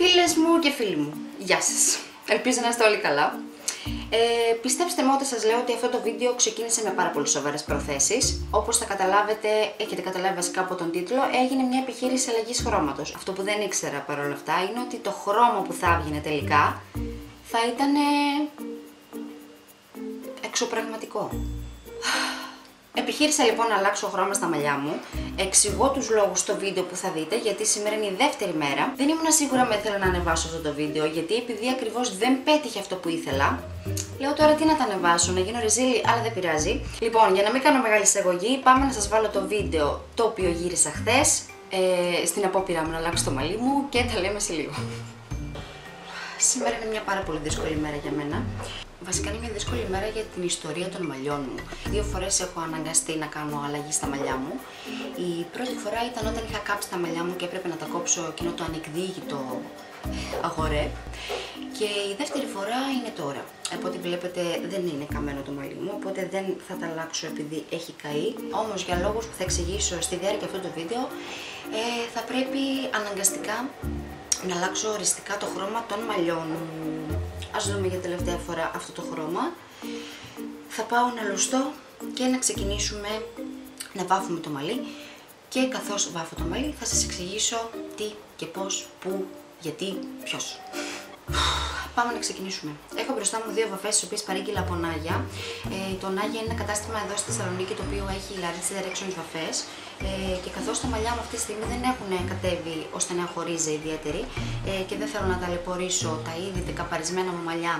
Φίλες μου και φίλοι μου, γεια σας. Ελπίζω να είστε όλοι καλά. Ε, πιστέψτε με όταν σας λέω ότι αυτό το βίντεο ξεκίνησε με πάρα πολύ σοβαρές προθέσεις. Όπως θα καταλάβετε, έχετε καταλάβει βασικά από τον τίτλο, έγινε μια επιχείρηση αλλαγής χρώματος. Αυτό που δεν ήξερα παρόλα αυτά είναι ότι το χρώμα που θα έβγαινε τελικά θα ήταν εξωπραγματικό. Επιχείρησα λοιπόν να αλλάξω χρώμα στα μαλλιά μου. Εξηγώ τους λόγους στο βίντεο που θα δείτε, γιατί σήμερα είναι η δεύτερη μέρα. Δεν ήμουν σίγουρα με ήθελα να ανεβάσω αυτό το βίντεο, γιατί επειδή ακριβώς δεν πέτυχε αυτό που ήθελα, λέω τώρα τι να τα ανεβάσω, να γίνω ρεζίλη, αλλά δεν πειράζει. Λοιπόν, για να μην κάνω μεγάλη εισαγωγή, πάμε να σας βάλω το βίντεο το οποίο γύρισα χθες, ε, στην απόπειρά μου να αλλάξω το μαλλί μου και τα λέμε σε λίγο. Σήμερα είναι μια πάρα πολύ δύσκολη μέρα για μένα. Βασικά είναι μια δύσκολη μέρα για την ιστορία των μαλλιών μου. Δύο φορές έχω αναγκαστεί να κάνω αλλαγή στα μαλλιά μου. Η πρώτη φορά ήταν όταν είχα κάψει τα μαλλιά μου και έπρεπε να τα κόψω εκείνο το ανεκδίγητο αγορέ. Και η δεύτερη φορά είναι τώρα. Από ό,τι βλέπετε δεν είναι καμένο το μαλλί μου, οπότε δεν θα τα αλλάξω επειδή έχει καεί. Όμως για λόγους που θα εξηγήσω στη διάρκεια αυτού του βίντεο, ε, θα πρέπει αναγκαστικά να αλλάξω οριστικά το χρώμα των μαλλιών μου. Ας δούμε για τελευταία φορά αυτό το χρώμα. Θα πάω να λουστώ και να ξεκινήσουμε να βάφουμε το μαλλί και καθώς βάφω το μαλλί θα σας εξηγήσω τι και πώς, πού, γιατί, ποιος. Πάμε να ξεκινήσουμε. Έχω μπροστά μου δύο βαφές, τις οποίες παρήγγειλα από Νάγια. Ε, το Νάγια είναι ένα κατάστημα εδώ στη Θεσσαλονίκη το οποίο έχει Larissa Direction βαφές. Ε, και καθώς τα μαλλιά μου αυτή τη στιγμή δεν έχουν κατέβει ώστε να χωρίζει ιδιαίτερη ε, και δεν θέλω να ταλαιπωρήσω τα ήδη δεκαπαρισμένα μου μαλλιά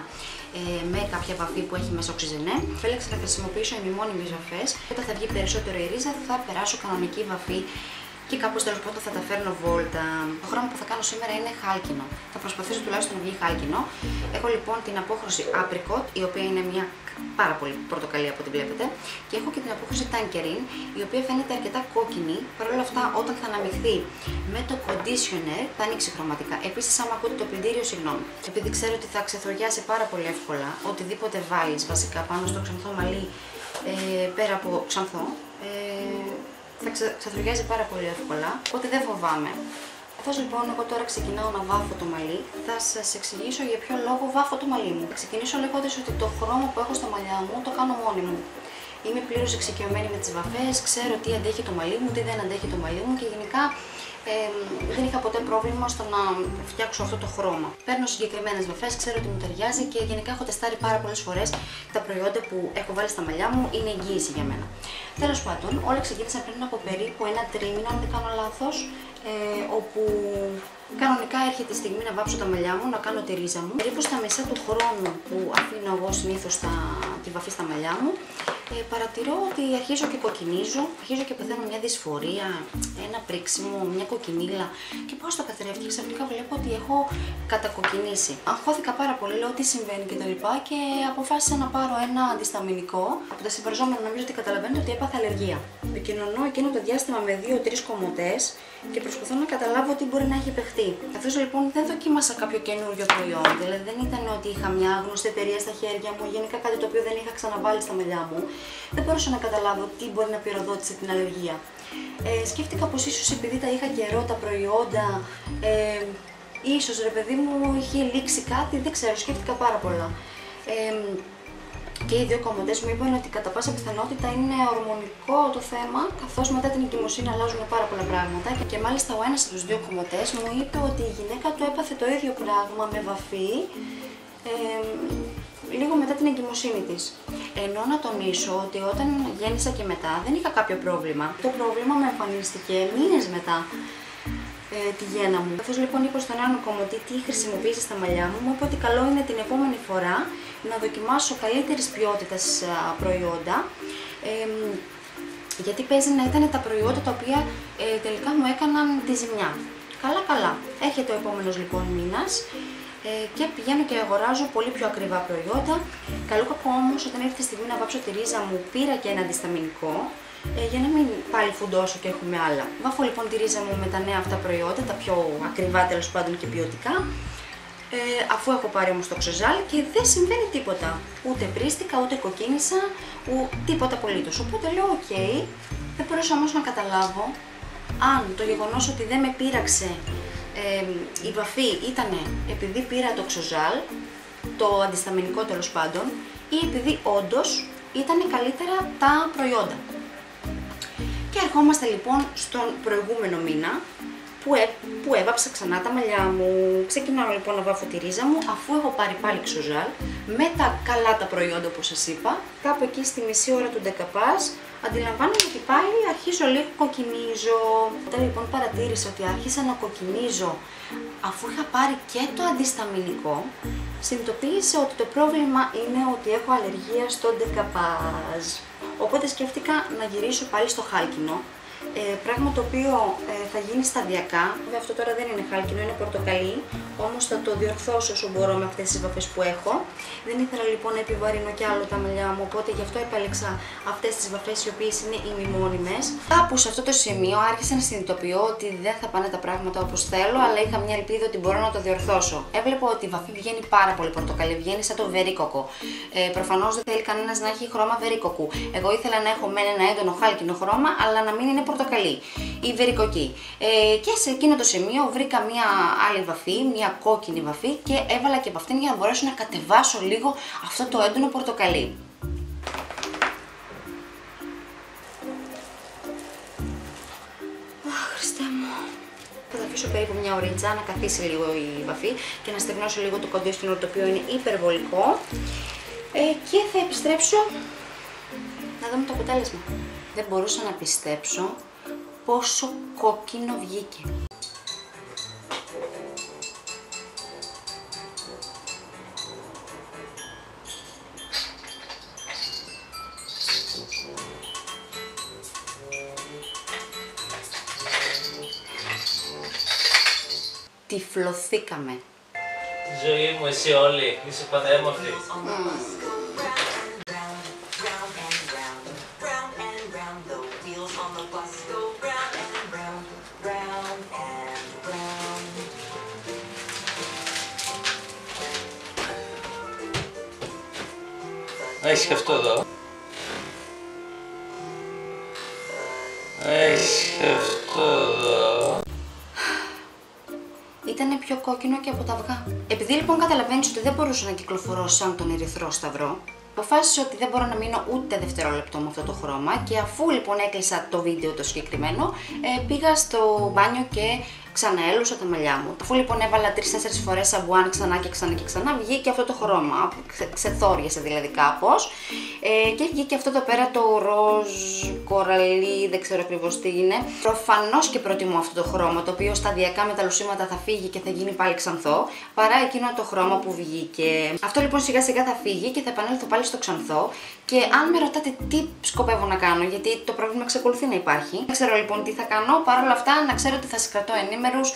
ε, με κάποια βαφή που έχει μέσα οξυζενέ, Φέλεξα να χρησιμοποιήσω ημιμόνιμες βαφές. Όταν θα βγει περισσότερο η ρίζα, θα περάσω κανονική βαφή και κάπως τέλος πάντων θα τα φέρνω βόλτα. Το χρώμα που θα κάνω σήμερα είναι χάλκινο. Θα προσπαθήσω τουλάχιστον να βγει χάλκινο. Έχω λοιπόν την απόχρωση apricot, η οποία είναι μια πάρα πολύ πορτοκαλί από ό,τι βλέπετε. Και έχω και την απόχρωση tangerine, η οποία φαίνεται αρκετά κόκκινη. Παρ' όλα αυτά, όταν θα αναμειχθεί με το conditioner, θα ανοίξει χρωματικά. Επίσης, άμα ακούτε το πλυντήριο, συγγνώμη. Επειδή ξέρω ότι θα ξεθοριάσει πάρα πολύ εύκολα, οτιδήποτε βάλεις βασικά πάνω στο ξανθό μαλλί, ε, πέρα από ξανθό, ε, θα ξε, ξεθροριάζει πάρα πολύ εύκολα, οπότε δεν φοβάμαι. Καθώς λοιπόν εγώ τώρα ξεκινάω να βάφω το μαλλί, θα σας εξηγήσω για ποιο λόγο βάφω το μαλλί μου. Θα ξεκινήσω λέγοντας ότι το χρώμα που έχω στα μαλλιά μου το κάνω μόνη μου. Είμαι πλήρως εξοικειωμένη με τις βαφές, ξέρω τι αντέχει το μαλλί μου, τι δεν αντέχει το μαλλί μου και γενικά ε, δεν είχα ποτέ πρόβλημα στο να φτιάξω αυτό το χρώμα. Παίρνω συγκεκριμένες βαφέ, ξέρω ότι μου ταιριάζει και γενικά έχω τεστάρει πάρα πολλές φορές τα προϊόντα που έχω βάλει στα μαλλιά μου είναι εγγύηση για μένα. Τέλος πάντων, όλα ξεκίνησαν πριν από περίπου ένα τρίμηνο, αν δεν κάνω λάθος, ε, όπου κανονικά έρχεται η στιγμή να βάψω τα μαλλιά μου, να κάνω τη ρίζα μου. Περίπου στα μισά του χρόνου που αφήνω εγώ συνήθως τη βαφή στα μαλλιά μου, ε, παρατηρώ ότι αρχίζω και κοκκινίζω, αρχίζω και πεθαίνω μια δυσφορία, ένα πρίξιμο, μια κοκκινίλα και πάω στο καθρέφτη και ξαφνικά βλέπω ότι έχω κατακοκκινήσει. Αγχώθηκα πάρα πολύ, λέω τι συμβαίνει και τα λοιπά και αποφάσισα να πάρω ένα αντισταμινικό. Από τα συμπερζόμενα νομίζω ότι καταλαβαίνετε ότι έπαθα αλλεργία. Επικοινωνώ εκείνο το διάστημα με δύο-τρεις κομμωτές και προσπαθώ να καταλάβω τι μπορεί να έχει παιχτεί. Καθώ λοιπόν δεν δοκίμασα κάποιο καινούριο προϊόν, δηλαδή δεν ήταν ότι είχα μια γνωστή εταιρεία στα χέρια μου, γενικά κάτι το οποίο δεν είχα ξαναβάλει στα μαλλιά μου, δεν μπορούσα να καταλάβω τι μπορεί να πυροδότησε την αλλεργία. Ε, σκέφτηκα πως ίσως επειδή τα είχα καιρό τα προϊόντα, ε, ίσως ρε παιδί μου είχε λήξει κάτι, δεν ξέρω, σκέφτηκα πάρα πολλά. Ε, και οι δύο κομμωτές μου είπαν ότι κατά πάσα πιθανότητα είναι ορμονικό το θέμα, καθώς μετά την εγκυμοσύνη αλλάζουν πάρα πολλά πράγματα. Και μάλιστα ο ένας από του δύο κομμωτές μου είπε ότι η γυναίκα του έπαθε το ίδιο πράγμα με βαφή ε, λίγο μετά την εγκυμοσύνη της. Ενώ να τονίσω ότι όταν γέννησα και μετά δεν είχα κάποιο πρόβλημα. Το πρόβλημα με εμφανίστηκε μήνες μετά ε, τη γέννα μου. Καθώς λοιπόν είπα στον άλλο κομμωτή τι χρησιμοποίησε στα μαλλιά μου, μου είπε ότι καλό είναι την επόμενη φορά να δοκιμάσω καλύτερης ποιότητας προϊόντα. Ε, γιατί παίζει να ήταν τα προϊόντα τα οποία ε, τελικά μου έκαναν τη ζημιά. Καλά καλά. Έρχεται ο επόμενος λοιπόν μήνας ε, και πηγαίνω και αγοράζω πολύ πιο ακριβά προϊόντα. Καλό κακό όμως όταν έρθει η στιγμή να βάψω τη ρίζα μου πήρα και ένα αντισταμινικό ε, για να μην πάλι φουντώσω και έχουμε άλλα. Βάφω λοιπόν τη ρίζα μου με τα νέα αυτά προϊόντα, τα πιο ακριβά τέλος πάντων και ποιοτικά ε, αφού έχω πάρει όμως το Xozal και δεν συμβαίνει τίποτα. Ούτε πρήστηκα, ούτε κοκκίνησα, ούτε τίποτα απολύτως. Οπότε λέω, οκ, δεν μπορούσα όμως να καταλάβω αν το γεγονός ότι δεν με πείραξε Ε, η βαφή ήταν επειδή πήρα το ξοζάλ, το αντισταμινικό τέλος πάντων, ή επειδή όντως ήταν καλύτερα τα προϊόντα. Και ερχόμαστε λοιπόν στον προηγούμενο μήνα που, έ, που έβαψα ξανά τα μαλλιά μου. Ξεκινάω λοιπόν να βάφω τη ρίζα μου αφού έχω πάρει πάλι ξοζάλ με τα καλά τα προϊόντα όπως σας είπα. Κάπου εκεί στη μισή ώρα του δεκαπάς αντιλαμβάνομαι ότι πάλι αρχίζω λίγο κοκκινίζω. Όταν λοιπόν παρατήρησα ότι άρχισα να κοκκινίζω αφού είχα πάρει και το αντισταμινικό, συνειδητοποίησα ότι το πρόβλημα είναι ότι έχω αλλεργία στο δεκαπάζ. Οπότε σκέφτηκα να γυρίσω πάλι στο χάλκινο, ε, πράγμα το οποίο ε, θα γίνει σταδιακά. Βέβαια αυτό τώρα δεν είναι χάλκινο, είναι πορτοκαλί, όμως θα το διορθώσω όσο μπορώ με αυτές τις βαφές που έχω. Δεν ήθελα λοιπόν να επιβαρύνω κι άλλο τα μαλλιά μου, οπότε γι' αυτό επέλεξα αυτές τις βαφές οι οποίες είναι ημιμόνιμες. Κάπου σε αυτό το σημείο άρχισα να συνειδητοποιώ ότι δεν θα πάνε τα πράγματα όπως θέλω, αλλά είχα μια ελπίδα ότι μπορώ να το διορθώσω. Έβλεπα ότι η βαφή βγαίνει πάρα πολύ πορτοκαλί, βγαίνει σαν το βερίκοκο. Ε, Προφανώς δεν θέλει κανένας να έχει χρώμα βερίκοκου. Εγώ ήθελα να έχω με ένα έντονο χάλκινο χρώμα, αλλά να μην είναι πορτοκαλί ή βερικοκή. Ε, και σε εκείνο το σημείο βρήκα μια άλλη βαφή, μια κόκκινη βαφή και έβαλα και από αυτήν για να μπορέσω να κατεβάσω λίγο αυτό το έντονο πορτοκαλί. Αχ, Χριστέ μου. Θα τα αφήσω περίπου μια ωρίτσα να καθίσει λίγο η βαφή και να στεγνώσω λίγο το κοντίστινο το οποίο είναι υπερβολικό. Ε, και θα επιστρέψω να δούμε το αποτέλεσμα. Δεν μπορούσα να πιστέψω πόσο κόκκινο βγήκε. Τυφλωθήκαμε. Ζωή μου, εσύ όλη, είσαι πανέμορφη. Έχεις και αυτό εδώ. Έχεις και αυτό εδώ. Ήταν πιο κόκκινο και από τα αυγά. Επειδή λοιπόν καταλαβαίνεις ότι δεν μπορούσα να κυκλοφορώ σαν τον ερυθρό σταυρό, αποφάσισα ότι δεν μπορώ να μείνω ούτε δευτερόλεπτο με αυτό το χρώμα και αφού λοιπόν έκλεισα το βίντεο το συγκεκριμένο, ε, πήγα στο μπάνιο και ξαναέλουσα τα μαλλιά μου. Αφού λοιπόν έβαλα 3-4 φορές σαμπουάν ξανά και ξανά και ξανά, βγήκε αυτό το χρώμα. Ξε, ξεθόριασε δηλαδή κάπως. Ε, και βγήκε αυτό εδώ πέρα το ροζ, κοραλί, δεν ξέρω ακριβώς τι είναι. Προφανώς και προτιμώ αυτό το χρώμα, το οποίο σταδιακά με τα λουσίματα θα φύγει και θα γίνει πάλι ξανθό, παρά εκείνο το χρώμα που βγήκε. Αυτό λοιπόν σιγά σιγά θα φύγει και θα επανέλθω πάλι στο ξανθό. Και αν με ρωτάτε τι σκοπεύω να κάνω, γιατί το πρόβλημα εξακολουθεί να υπάρχει, δεν ξέρω λοιπόν τι θα κάνω, παρόλα αυτά να ξέρω ότι θα σα κρατώ ενήμερους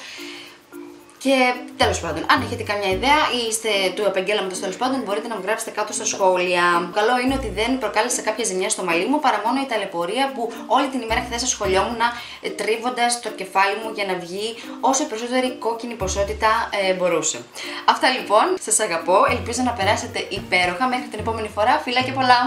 και τέλος πάντων, αν έχετε καμιά ιδέα ή είστε του επαγγέλματος τέλος πάντων, μπορείτε να μου γράψετε κάτω στα σχόλια. Το καλό είναι ότι δεν προκάλεσε κάποια ζημιά στο μαλλί μου παρά μόνο η ταλαιπωρία που όλη την ημέρα χθες ασχολιόμουν ε, τρίβοντας το κεφάλι μου για να βγει όσο περισσότερη κόκκινη ποσότητα ε, μπορούσε. Αυτά λοιπόν, σας αγαπώ. Ελπίζω να περάσετε υπέροχα μέχρι την επόμενη φορά. Φιλά και πολλά!